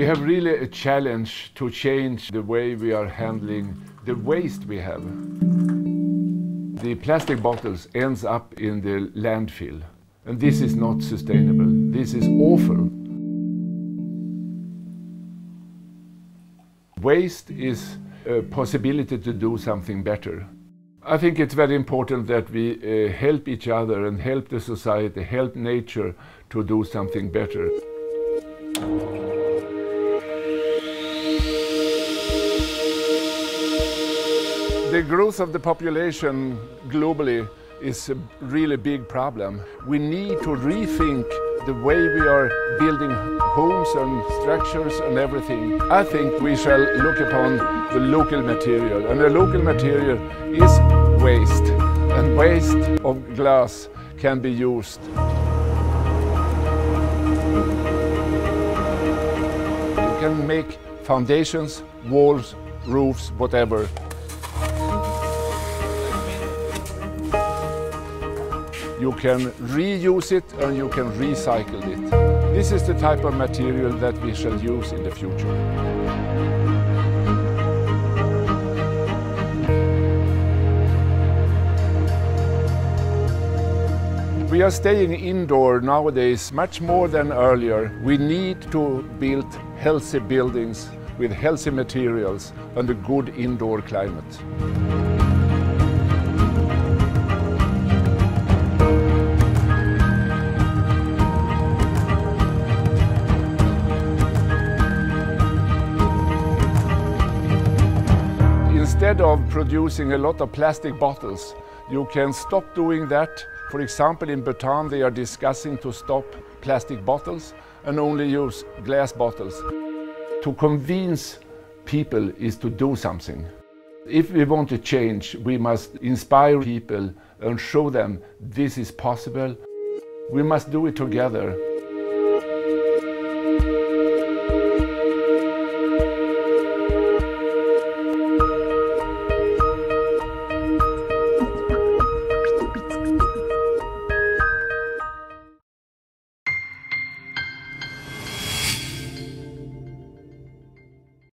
We have really a challenge to change the way we are handling the waste we have. The plastic bottles ends up in the landfill and this is not sustainable. This is awful. Waste is a possibility to do something better. I think it's very important that we uh, help each other and help the society, help nature to do something better. The growth of the population globally is a really big problem. We need to rethink the way we are building homes and structures and everything. I think we shall look upon the local material and the local material is waste and waste of glass can be used. You can make foundations, walls, roofs, whatever You can reuse it and you can recycle it. This is the type of material that we shall use in the future. We are staying indoor nowadays much more than earlier. We need to build healthy buildings with healthy materials and a good indoor climate. Instead of producing a lot of plastic bottles, you can stop doing that. For example, in Bhutan, they are discussing to stop plastic bottles and only use glass bottles. To convince people is to do something. If we want to change, we must inspire people and show them this is possible. We must do it together.